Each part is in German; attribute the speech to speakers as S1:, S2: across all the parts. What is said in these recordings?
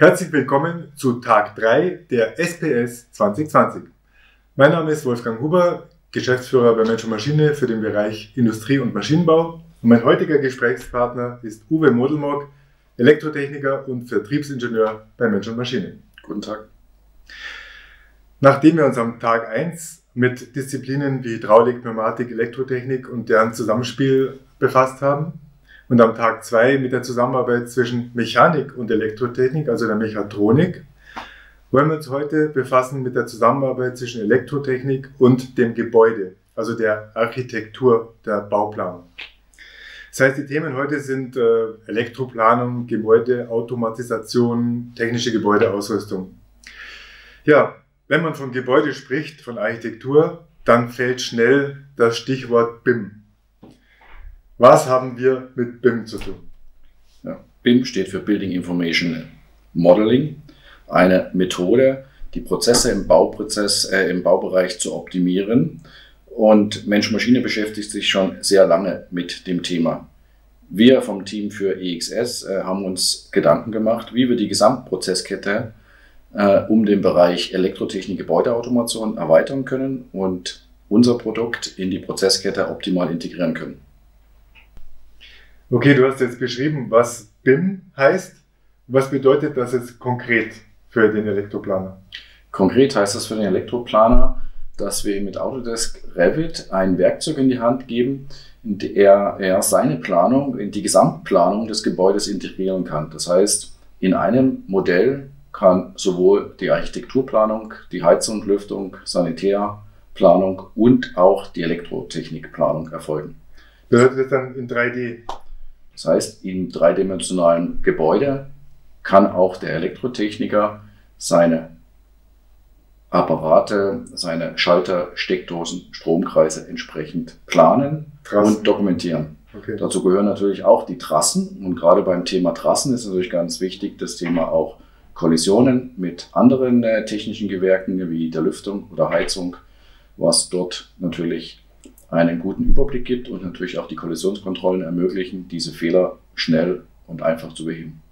S1: Herzlich willkommen zu Tag 3 der SPS 2020. Mein Name ist Wolfgang Huber, Geschäftsführer bei Mensch und Maschine für den Bereich Industrie- und Maschinenbau. Und mein heutiger Gesprächspartner ist Uwe Modelmock, Elektrotechniker und Vertriebsingenieur bei Mensch und Maschine.
S2: Guten Tag.
S1: Nachdem wir uns am Tag 1 mit Disziplinen wie Hydraulik, Pneumatik, Elektrotechnik und deren Zusammenspiel befasst haben, und am Tag zwei mit der Zusammenarbeit zwischen Mechanik und Elektrotechnik, also der Mechatronik, wollen wir uns heute befassen mit der Zusammenarbeit zwischen Elektrotechnik und dem Gebäude, also der Architektur der Bauplanung. Das heißt, die Themen heute sind äh, Elektroplanung, Gebäudeautomatisation, technische Gebäudeausrüstung. Ja, wenn man von Gebäude spricht, von Architektur, dann fällt schnell das Stichwort BIM. Was haben wir mit BIM zu tun?
S2: Ja, BIM steht für Building Information Modeling, eine Methode, die Prozesse im Bauprozess, äh, im Baubereich zu optimieren. Und Mensch-Maschine beschäftigt sich schon sehr lange mit dem Thema. Wir vom Team für EXS äh, haben uns Gedanken gemacht, wie wir die Gesamtprozesskette äh, um den Bereich Elektrotechnik, Gebäudeautomation erweitern können und unser Produkt in die Prozesskette optimal integrieren können.
S1: Okay, du hast jetzt beschrieben, was BIM heißt. Was bedeutet das jetzt konkret für den Elektroplaner?
S2: Konkret heißt das für den Elektroplaner, dass wir mit Autodesk Revit ein Werkzeug in die Hand geben, in der er seine Planung, in die Gesamtplanung des Gebäudes integrieren kann. Das heißt, in einem Modell kann sowohl die Architekturplanung, die Heizung, Lüftung, Sanitärplanung und auch die Elektrotechnikplanung erfolgen.
S1: Bedeutet das dann in 3D?
S2: Das heißt, im dreidimensionalen Gebäude kann auch der Elektrotechniker seine Apparate, seine Schalter, Steckdosen, Stromkreise entsprechend planen Trassen. und dokumentieren. Okay. Dazu gehören natürlich auch die Trassen. Und gerade beim Thema Trassen ist natürlich ganz wichtig das Thema auch Kollisionen mit anderen äh, technischen Gewerken wie der Lüftung oder Heizung, was dort natürlich einen guten Überblick gibt und natürlich auch die Kollisionskontrollen ermöglichen, diese Fehler schnell und einfach zu beheben.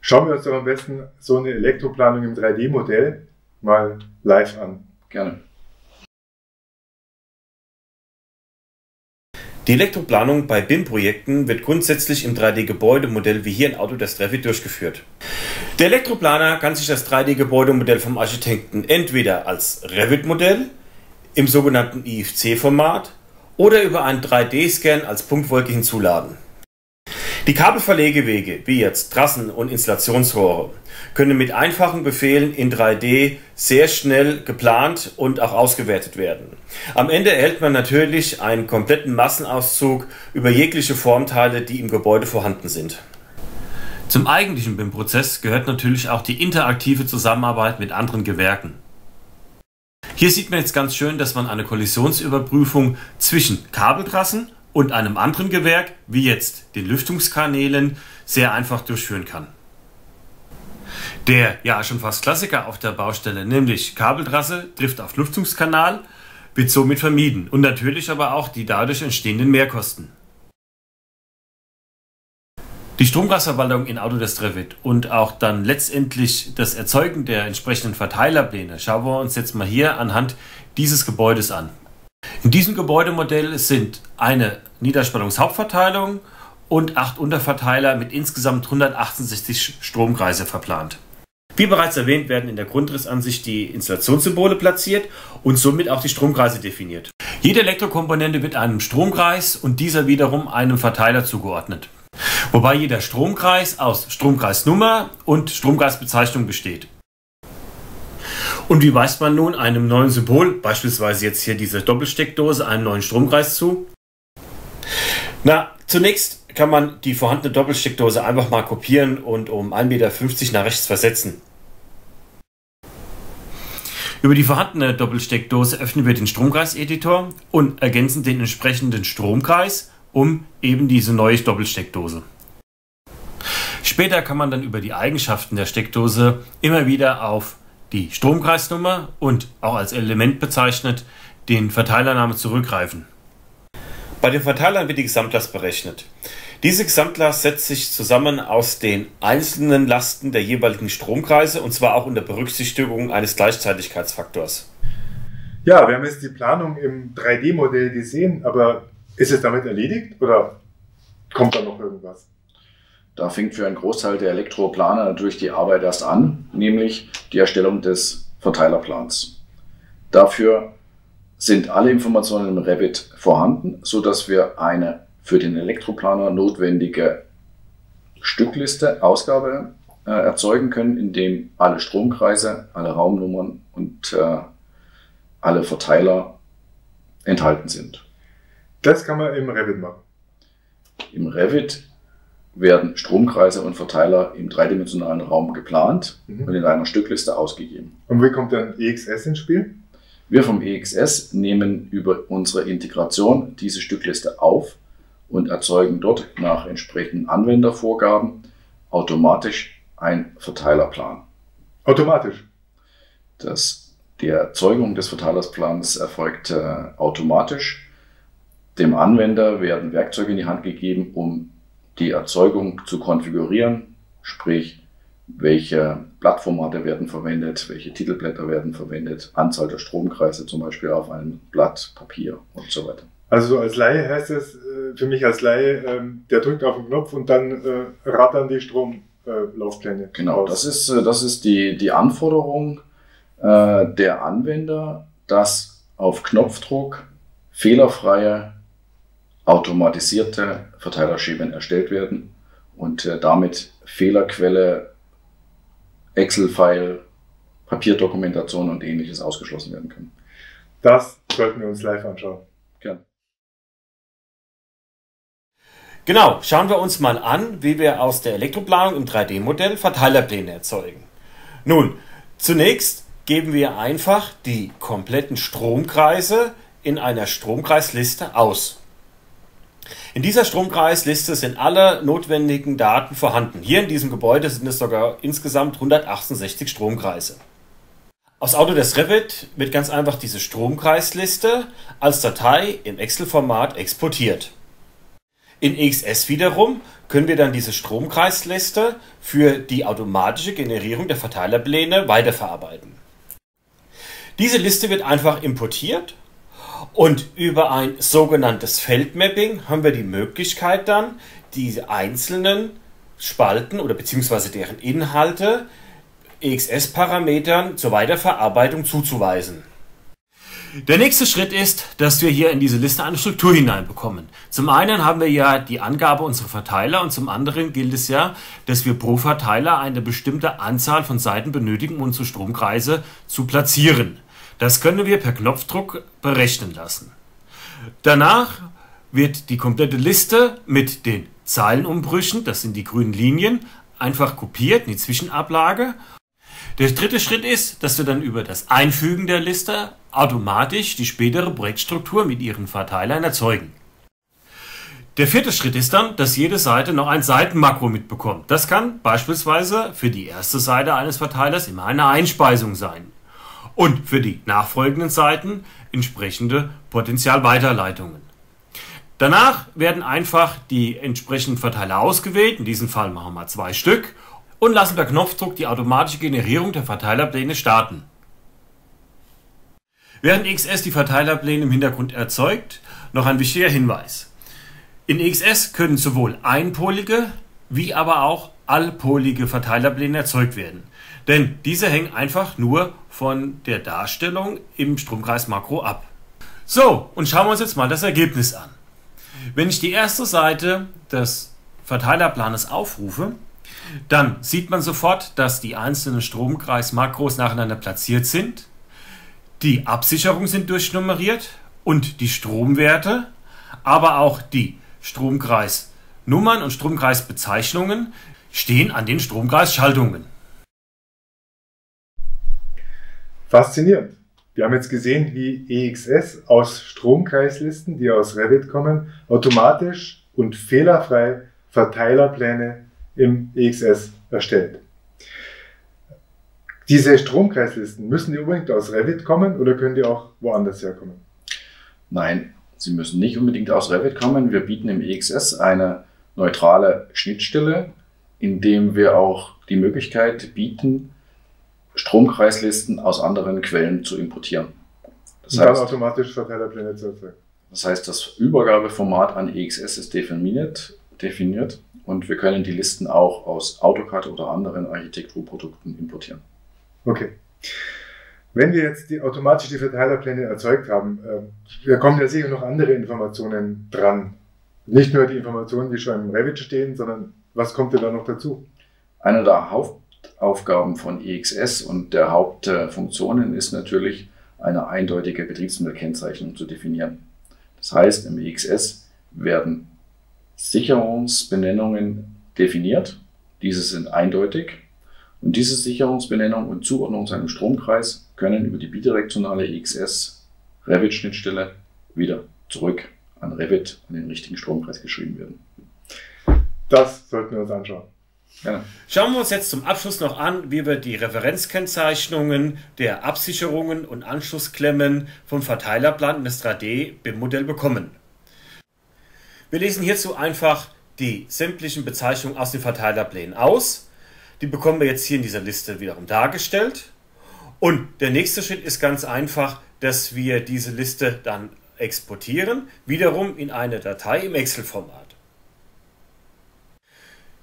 S1: Schauen wir uns doch am besten so eine Elektroplanung im 3D-Modell mal live an.
S2: Gerne.
S3: Die Elektroplanung bei BIM-Projekten wird grundsätzlich im 3D-Gebäudemodell wie hier in Autodesk Revit durchgeführt. Der Elektroplaner kann sich das 3D-Gebäudemodell vom Architekten entweder als Revit-Modell im sogenannten IFC-Format oder über einen 3D-Scan als Punktwolke hinzuladen. Die Kabelverlegewege, wie jetzt Trassen und Installationsrohre, können mit einfachen Befehlen in 3D sehr schnell geplant und auch ausgewertet werden. Am Ende erhält man natürlich einen kompletten Massenauszug über jegliche Formteile, die im Gebäude vorhanden sind. Zum eigentlichen BIM-Prozess gehört natürlich auch die interaktive Zusammenarbeit mit anderen Gewerken. Hier sieht man jetzt ganz schön, dass man eine Kollisionsüberprüfung zwischen Kabeltrassen und einem anderen Gewerk, wie jetzt den Lüftungskanälen, sehr einfach durchführen kann. Der ja schon fast Klassiker auf der Baustelle, nämlich Kabeltrasse trifft auf Lüftungskanal, wird somit vermieden und natürlich aber auch die dadurch entstehenden Mehrkosten. Die Stromgasverwaltung in Autodesk Revit und auch dann letztendlich das Erzeugen der entsprechenden Verteilerpläne schauen wir uns jetzt mal hier anhand dieses Gebäudes an. In diesem Gebäudemodell sind eine Niederspannungshauptverteilung und acht Unterverteiler mit insgesamt 168 Stromkreise verplant. Wie bereits erwähnt, werden in der Grundrissansicht die Installationssymbole platziert und somit auch die Stromkreise definiert. Jede Elektrokomponente wird einem Stromkreis und dieser wiederum einem Verteiler zugeordnet wobei jeder Stromkreis aus Stromkreisnummer und Stromkreisbezeichnung besteht. Und wie weist man nun einem neuen Symbol, beispielsweise jetzt hier diese Doppelsteckdose, einen neuen Stromkreis zu? Na, zunächst kann man die vorhandene Doppelsteckdose einfach mal kopieren und um 1,50 Meter nach rechts versetzen. Über die vorhandene Doppelsteckdose öffnen wir den Stromkreiseditor und ergänzen den entsprechenden Stromkreis um eben diese neue Doppelsteckdose. Später kann man dann über die Eigenschaften der Steckdose immer wieder auf die Stromkreisnummer und auch als Element bezeichnet den Verteilername zurückgreifen. Bei den Verteilern wird die Gesamtlast berechnet. Diese Gesamtlast setzt sich zusammen aus den einzelnen Lasten der jeweiligen Stromkreise und zwar auch unter Berücksichtigung eines Gleichzeitigkeitsfaktors.
S1: Ja, wir haben jetzt die Planung im 3D-Modell gesehen, aber ist es damit erledigt oder kommt da noch irgendwas?
S2: Da fängt für einen Großteil der Elektroplaner natürlich die Arbeit erst an, nämlich die Erstellung des Verteilerplans. Dafür sind alle Informationen im Revit vorhanden, so dass wir eine für den Elektroplaner notwendige Stückliste, Ausgabe äh, erzeugen können, in dem alle Stromkreise, alle Raumnummern und äh, alle Verteiler enthalten sind.
S1: Das kann man im Revit machen.
S2: Im Revit werden Stromkreise und Verteiler im dreidimensionalen Raum geplant mhm. und in einer Stückliste ausgegeben.
S1: Und wie kommt dann EXS ins Spiel?
S2: Wir vom EXS nehmen über unsere Integration diese Stückliste auf und erzeugen dort nach entsprechenden Anwendervorgaben automatisch einen Verteilerplan.
S1: Automatisch?
S2: Das, die Erzeugung des Verteilersplans erfolgt äh, automatisch. Dem Anwender werden Werkzeuge in die Hand gegeben, um die Erzeugung zu konfigurieren, sprich welche Blattformate werden verwendet, welche Titelblätter werden verwendet, Anzahl der Stromkreise zum Beispiel auf einem Blatt Papier und so weiter.
S1: Also als Laie heißt es äh, für mich als Laie, ähm, der drückt auf den Knopf und dann äh, rattern die Stromlaufpläne.
S2: genau, das ist, äh, das ist die, die Anforderung der Anwender, dass auf Knopfdruck fehlerfreie automatisierte Verteilerschemen erstellt werden und damit Fehlerquelle Excel-File, Papierdokumentation und ähnliches ausgeschlossen werden können.
S1: Das sollten wir uns live anschauen.
S2: Gerne.
S3: Genau, schauen wir uns mal an, wie wir aus der Elektroplanung im 3D-Modell Verteilerpläne erzeugen. Nun, zunächst geben wir einfach die kompletten Stromkreise in einer Stromkreisliste aus. In dieser Stromkreisliste sind alle notwendigen Daten vorhanden. Hier in diesem Gebäude sind es sogar insgesamt 168 Stromkreise. Aus Autodesk Revit wird ganz einfach diese Stromkreisliste als Datei im Excel-Format exportiert. In EXS wiederum können wir dann diese Stromkreisliste für die automatische Generierung der Verteilerpläne weiterverarbeiten. Diese Liste wird einfach importiert und über ein sogenanntes Feldmapping haben wir die Möglichkeit dann, diese einzelnen Spalten oder beziehungsweise deren Inhalte EXS-Parametern zur Weiterverarbeitung zuzuweisen. Der nächste Schritt ist, dass wir hier in diese Liste eine Struktur hineinbekommen. Zum einen haben wir ja die Angabe unserer Verteiler und zum anderen gilt es ja, dass wir pro Verteiler eine bestimmte Anzahl von Seiten benötigen, um unsere Stromkreise zu platzieren. Das können wir per Knopfdruck berechnen lassen. Danach wird die komplette Liste mit den Zeilenumbrüchen, das sind die grünen Linien, einfach kopiert in die Zwischenablage. Der dritte Schritt ist, dass wir dann über das Einfügen der Liste automatisch die spätere Projektstruktur mit ihren Verteilern erzeugen. Der vierte Schritt ist dann, dass jede Seite noch ein Seitenmakro mitbekommt. Das kann beispielsweise für die erste Seite eines Verteilers immer eine Einspeisung sein und für die nachfolgenden Seiten entsprechende Potentialweiterleitungen. Danach werden einfach die entsprechenden Verteiler ausgewählt, in diesem Fall machen wir zwei Stück, und lassen per Knopfdruck die automatische Generierung der Verteilerpläne starten. Während XS die Verteilerpläne im Hintergrund erzeugt, noch ein wichtiger Hinweis. In XS können sowohl einpolige wie aber auch allpolige Verteilerpläne erzeugt werden. Denn diese hängen einfach nur von der Darstellung im Stromkreis Makro ab. So, und schauen wir uns jetzt mal das Ergebnis an. Wenn ich die erste Seite des Verteilerplanes aufrufe, dann sieht man sofort, dass die einzelnen Stromkreis-Makros nacheinander platziert sind. Die Absicherungen sind durchnummeriert und die Stromwerte, aber auch die Stromkreisnummern und Stromkreisbezeichnungen stehen an den Stromkreisschaltungen.
S1: Faszinierend. Wir haben jetzt gesehen, wie EXS aus Stromkreislisten, die aus Revit kommen, automatisch und fehlerfrei Verteilerpläne im EXS erstellt. Diese Stromkreislisten, müssen die unbedingt aus Revit kommen oder können die auch woanders herkommen?
S2: Nein, sie müssen nicht unbedingt aus Revit kommen. Wir bieten im EXS eine neutrale Schnittstelle, indem wir auch die Möglichkeit bieten, Stromkreislisten aus anderen Quellen zu importieren.
S1: Das und heißt, dann automatisch Verteilerpläne zu erzeugen.
S2: Das heißt, das Übergabeformat an EXS ist definiert, definiert und wir können die Listen auch aus AutoCAD oder anderen Architekturprodukten importieren.
S1: Okay. Wenn wir jetzt die, automatisch die Verteilerpläne erzeugt haben, äh, da kommen ja sicher noch andere Informationen dran. Nicht nur die Informationen, die schon im Revit stehen, sondern was kommt denn da noch dazu?
S2: Eine der Hauptaufgaben von EXS und der Hauptfunktionen ist natürlich, eine eindeutige Betriebsmittelkennzeichnung zu definieren. Das heißt, im EXS werden Sicherungsbenennungen definiert. Diese sind eindeutig. Und diese Sicherungsbenennung und Zuordnung zu einem Stromkreis können über die bidirektionale EXS Revit-Schnittstelle wieder zurück an Revit, an den richtigen Stromkreis geschrieben werden.
S1: Das sollten wir uns anschauen.
S3: Ja. Schauen wir uns jetzt zum Abschluss noch an, wie wir die Referenzkennzeichnungen der Absicherungen und Anschlussklemmen vom Verteilerplan des 3D-BIM-Modell bekommen. Wir lesen hierzu einfach die sämtlichen Bezeichnungen aus den Verteilerplänen aus. Die bekommen wir jetzt hier in dieser Liste wiederum dargestellt. Und der nächste Schritt ist ganz einfach, dass wir diese Liste dann exportieren, wiederum in eine Datei im Excel-Format.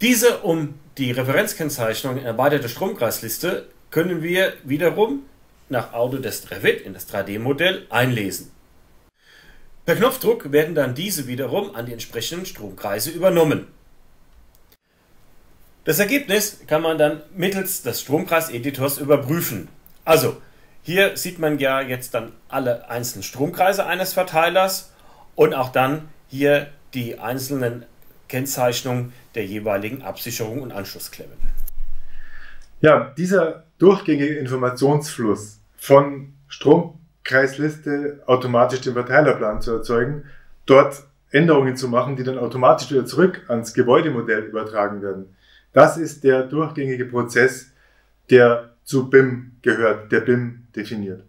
S3: Diese um die Referenzkennzeichnung erweiterte Stromkreisliste können wir wiederum nach Autodesk Revit in das 3D-Modell einlesen. Per Knopfdruck werden dann diese wiederum an die entsprechenden Stromkreise übernommen. Das Ergebnis kann man dann mittels des Stromkreiseditors überprüfen. Also, hier sieht man ja jetzt dann alle einzelnen Stromkreise eines Verteilers und auch dann hier die einzelnen Kennzeichnung der jeweiligen Absicherung und Anschlussklemmen.
S1: Ja, dieser durchgängige Informationsfluss von Stromkreisliste automatisch den Verteilerplan zu erzeugen, dort Änderungen zu machen, die dann automatisch wieder zurück ans Gebäudemodell übertragen werden. Das ist der durchgängige Prozess, der zu BIM gehört, der BIM definiert.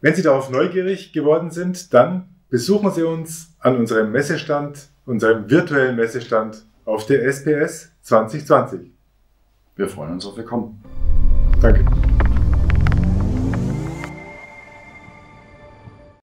S1: Wenn Sie darauf neugierig geworden sind, dann besuchen Sie uns an unserem Messestand unserem virtuellen Messestand auf der SPS 2020.
S2: Wir freuen uns auf Willkommen.
S1: Danke.